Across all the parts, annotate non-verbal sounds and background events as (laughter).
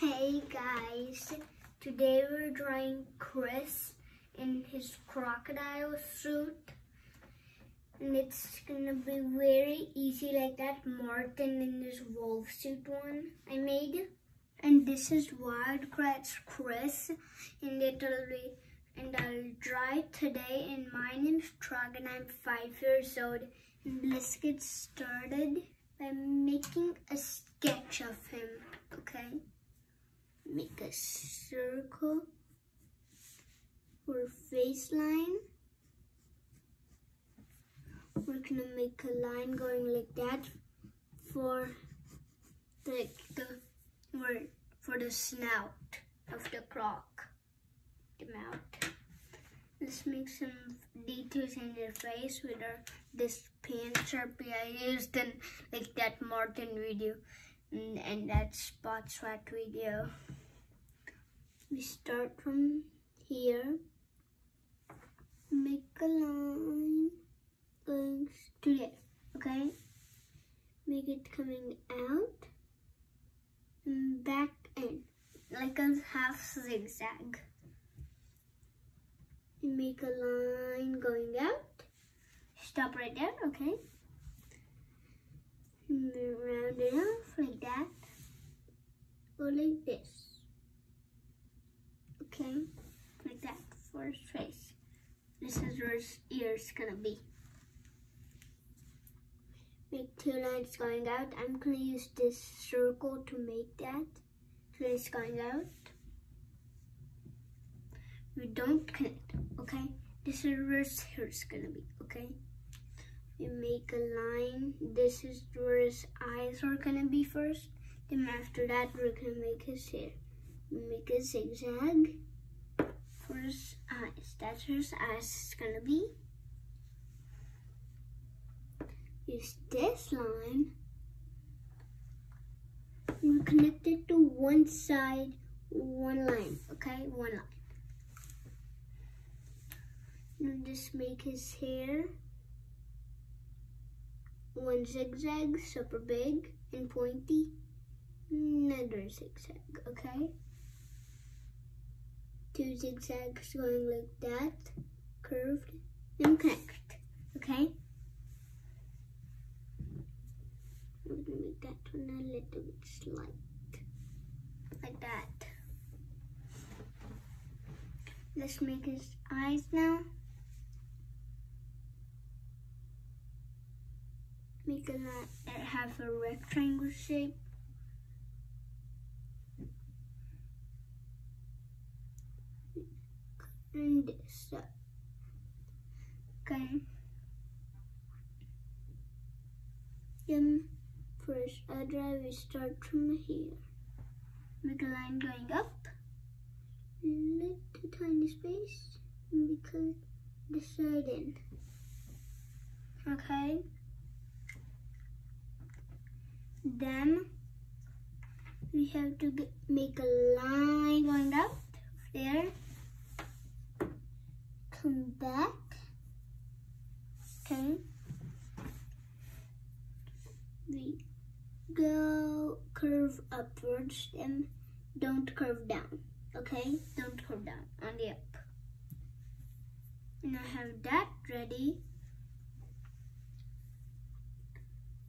Hey guys, today we're drawing Chris in his crocodile suit. And it's gonna be very easy like that Martin in his wolf suit one I made. And this is Wild Kratts Chris and it'll be and I'll draw it today and my name's Trog and I'm five years old. And let's get started by making a sketch of him, okay? Make a circle for face line. We're gonna make a line going like that for the, the word for the snout of the croc, the mouth. Let's make some details in your face with our this pen sharpie I used in like that Martin video and, and that spot swat video. We start from here, make a line going to there, okay? Make it coming out and back in, like a half zigzag. and Make a line going out. Stop right there, okay? and Round it off like that. Or like this. Like that for his face. This is where his ear's gonna be. Make two lines going out. I'm gonna use this circle to make that. So it's going out. We don't connect, okay? This is where his hair's gonna be, okay? We make a line. This is where his eyes are gonna be first. Then after that, we're gonna make his hair. We make a zigzag his eyes. That's eyes is gonna be. Use this line. We connect it to one side, one line, okay? One line. And just make his hair one zigzag, super big and pointy, another zigzag, okay? Two zigzags going like that, curved, and connect, okay? We're gonna make that one a little bit slight, like that. Let's make his eyes now. make it have a rectangle shape. And. Okay. Then first drive we start from here. Make a line going up. Little tiny space and we cut the side in. Okay. Then we have to make a line going up there. Come back. Okay. We go curve upwards and don't curve down. Okay? Don't curve down on the up. And I have that ready.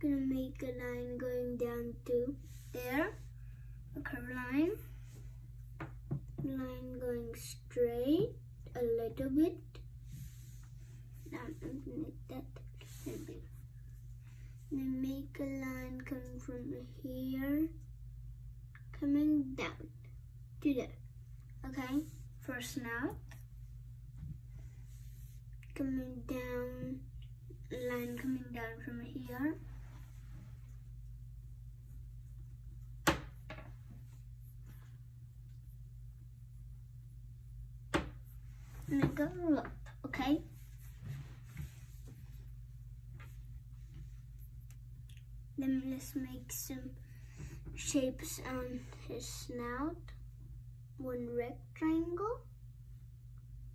gonna make a line going down to there, a curved line, line going straight little bit, now make that big. Then make a line coming from here, coming down to there, okay? First now, coming down, line coming down from here, make a loop, okay? Then let's make some shapes on his snout. One rectangle,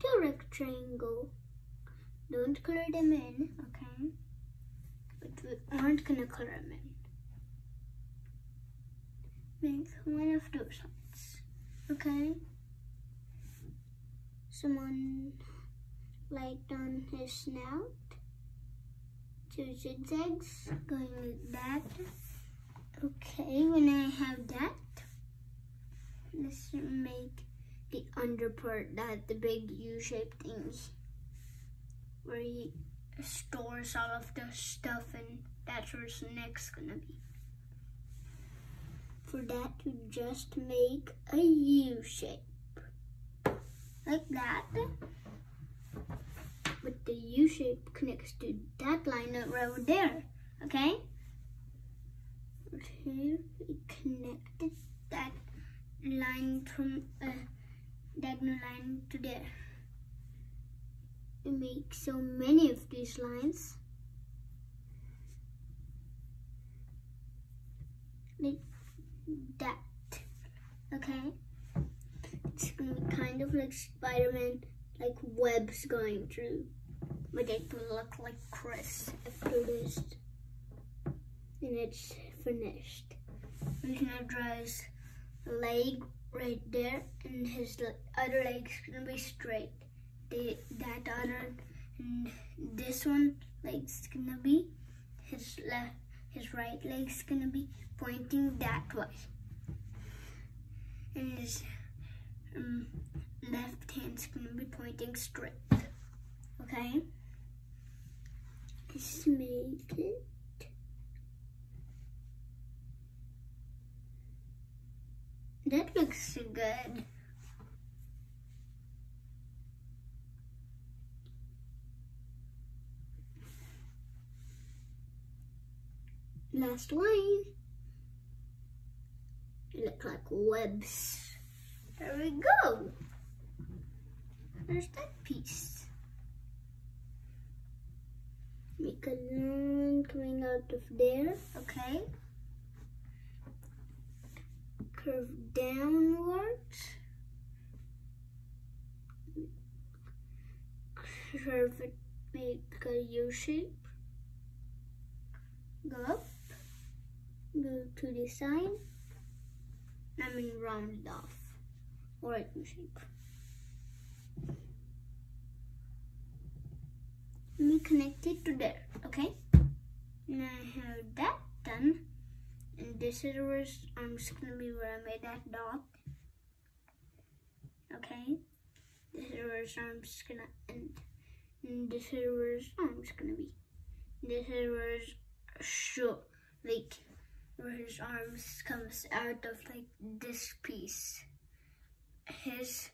two rectangle. Don't color them in, okay? But we aren't gonna color them in. make one of those lines. Okay? Someone light on his snout. Two zigzags going like that. Okay, when I have that, let's make the under part that the big U-shaped thing where he stores all of the stuff and that's where his neck's gonna be. For that to just make a U shape. Like that. But the U shape connects to that line right over there. Okay? Here we connected that line from uh, a diagonal line to there. We make so many of these lines. Like that. Okay? It's gonna be kind of like Spider-Man, like webs going through. But it will look like Chris after this. And it's finished. We can now draw his leg right there and his other leg's gonna be straight. The, that other and this one leg's gonna be his left his right leg's gonna be pointing that way. And his um, left hand's gonna be pointing straight. Okay? Let's make it. That looks good. Last line. It look like webs. There we go. There's that piece. Make a line coming out of there, okay? Curve downwards. Curve it, make a U shape. Go up go to the side I mean round it off or U shape. Let me connect it to there, okay? Now I have that done. And this is where I'm just gonna be where I made that dot. Okay? This is where I'm just gonna end. And this is where I'm just gonna be. This is where show like where his arms comes out of like this piece. His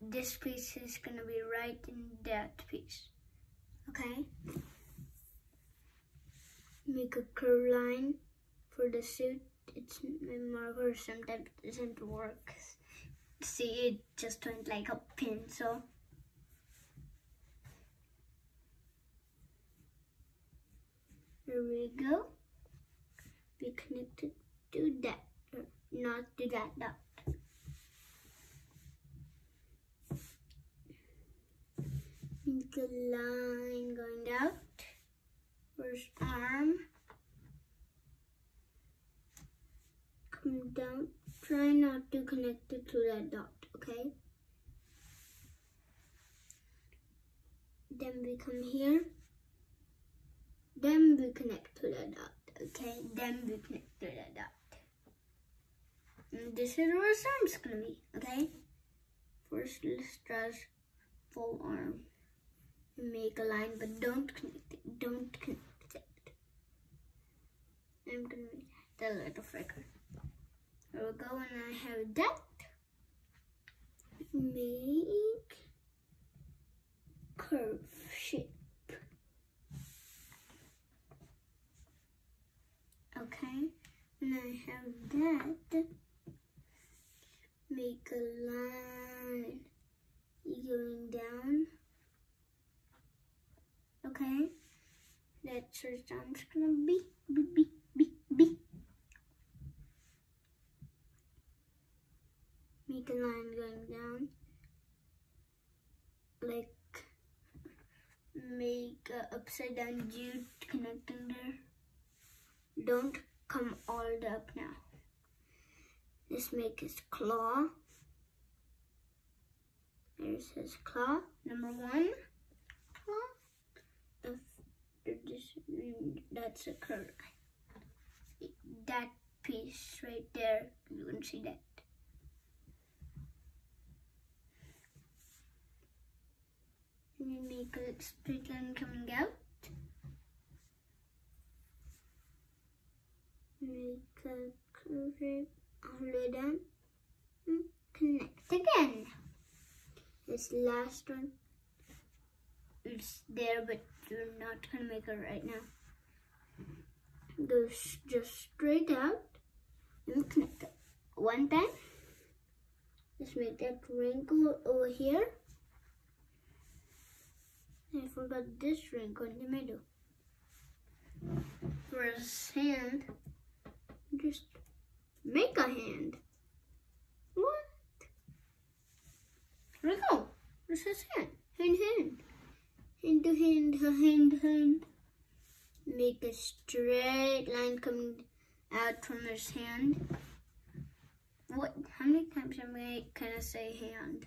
this piece is gonna be right in that piece. Okay? Make a curve line for the suit. It's my marker sometimes doesn't work. See, it just went like a pencil. Here we go be connected to that, not to that dot. A line going out. First arm. Come down. Try not to connect it to that dot, okay? Then we come here. Then we connect to the dot. Okay, then we connect to the dot. And this is where arm's gonna be, okay? First, let's draw full arm. Make a line, but don't connect it. Don't connect it. I'm gonna make that little flicker. There we go, and I have that. Make curve shape. Okay, and I have that. Make a line going down. Okay, that's where sounds gonna be. Be, be, be, be. Make a line going down. Like, make a upside down G connecting there don't come all the up now. Let's make his claw. There's his claw, number one. Claw. That's a curve. That piece right there, you can see that. And then make a straight line coming out. Make a curve all the way down. And connect again. This last one it's there, but you're not gonna make it right now. Goes just straight out and connect it. One time, just make that wrinkle over here. I forgot this wrinkle in the middle. For his hand, just make a hand. What? There we go. This is hand. Hand, hand. Hand to hand, hand, hand. Make a straight line coming out from his hand. What? How many times am I gonna say hand?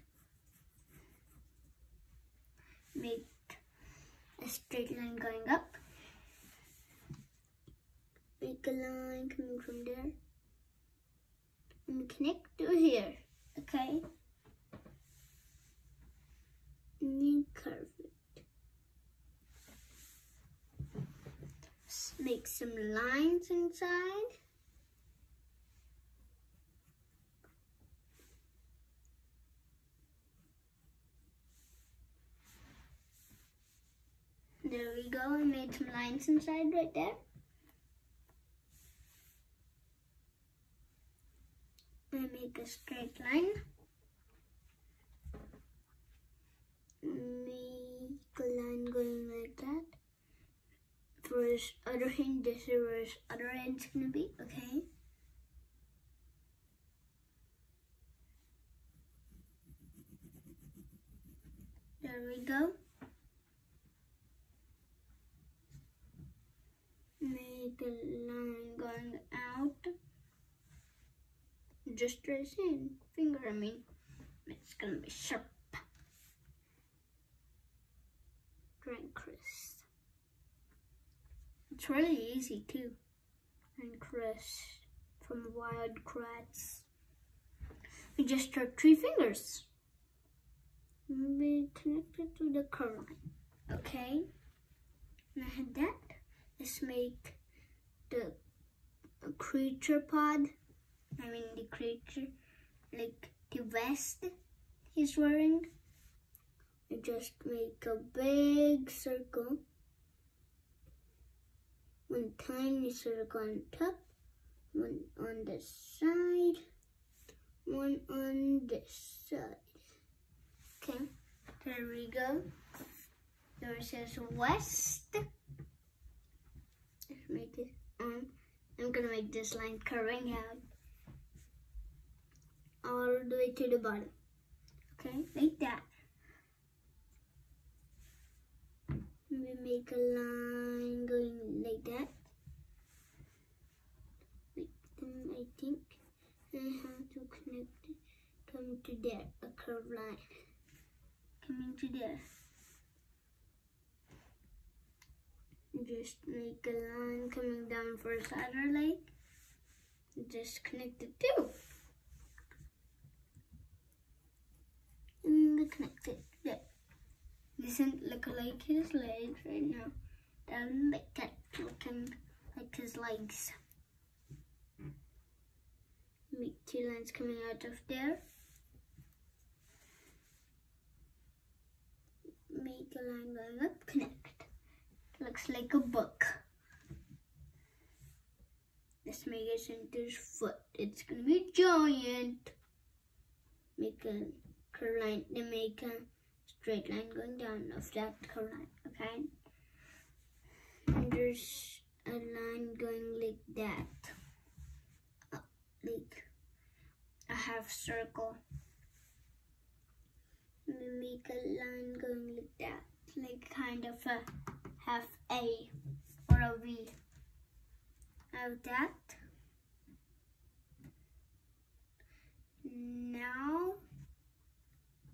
Make a straight line going up. Make a line coming from there. And connect to here. Okay? Then curve it. S- Make some lines inside. There we go. I made some lines inside right there. I make a straight line. Make a line going like that. For other hand, this is where his other hand's gonna be, okay? There we go. Make a line going out. Just trace in. Finger, I mean. It's gonna be sharp. Drink Chris. It's really easy too. And Chris from Wild Kratts. We just took three fingers. We connected to the curve line. Okay. And that. Let's make the creature pod. I mean the creature, like the vest he's wearing. We just make a big circle. One tiny circle on top, one on the side, one on this side. Okay, there we go. There it says west. Let's make it on. I'm gonna make this line curving out all the way to the bottom. Okay, like that. We make a line going like that. Like I think I have to connect. Come to there, a curved line. Coming to there. Just make a line coming down for his other leg. Just connect it too. And connect it. Doesn't look like his legs right now. Doesn't like that looking um, like his legs. Make two lines coming out of there. Make a line going up, connect. Looks like a book. Let's make it into his foot. It's gonna be giant. Make a curve line, then make a straight line going down of that curve line, okay? And there's a line going like that. Uh, like a half circle. We make a line going like that. Like kind of a half A or a V. Of that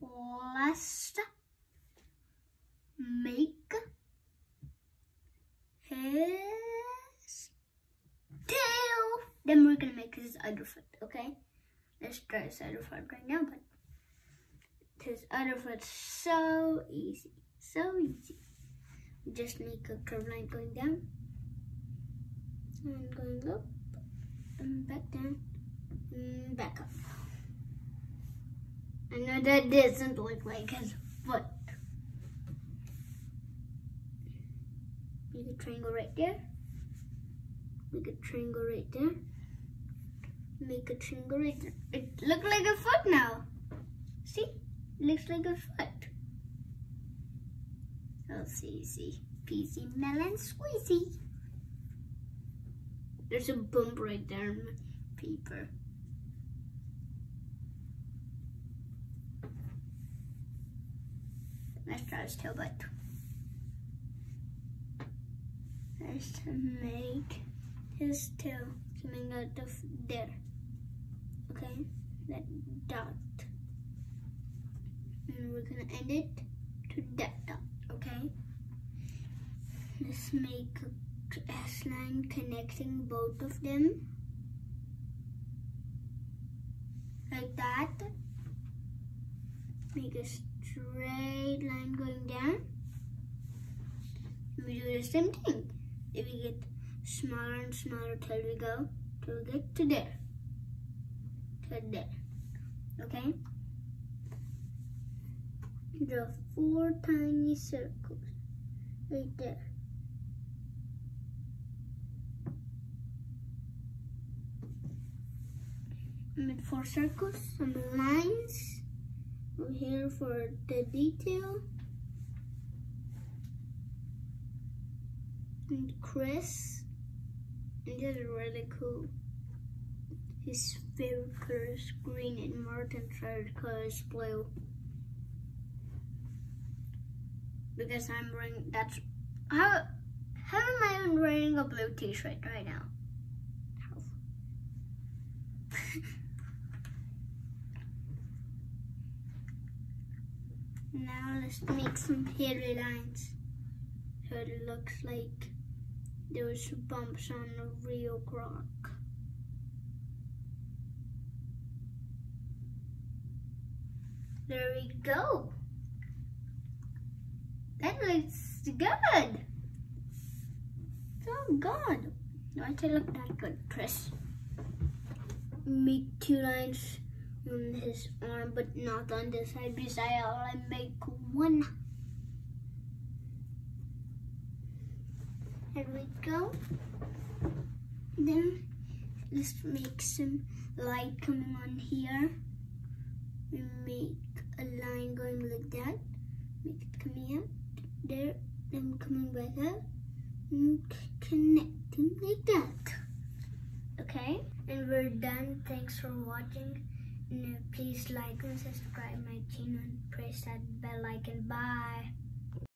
last make his tail. Then we're gonna make his other foot, okay? Let's try his other foot right now, but his other foot's so easy, so easy. Just make a curve line going down and going up and back down and back up. I know that doesn't look like his foot. Make a triangle right there. Make a triangle right there. Make a triangle right there. It looks like a foot now. See? looks like a foot. So see, see. Peasy melon squeezy. There's a bump right there in my paper. His tail butt. Let's make his tail coming out of there. Okay, that dot. And we're gonna end it to that dot, okay? Let's make a S line connecting both of them. Like that. Make a straight line going down. we do the same thing. If we get smaller and smaller till we go, till we get to there. To there. Okay? Draw four tiny circles right there. Made four circles, some lines. Here for the detail. And Chris, and this is really cool. His favorite color is green and Martin's favorite color is blue. Because I'm wearing, that's, how, how am I wearing a blue t-shirt right now? (laughs) Now let's make some hairy lines. So it looks like those bumps on a real rock. There we go. That looks good. So good. Why does it look that good, Chris? Make two lines on his arm, but not on this side because I only make one. Here we go. Then let's make some light coming on here. We make a line going like that. Make it coming out there, then coming back out and connecting like that. Okay, and we're done. Thanks for watching. Please like and subscribe my channel and press that bell icon. Bye.